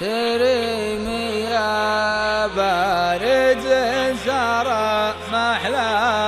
شريمي يا بارد زهرة محلاها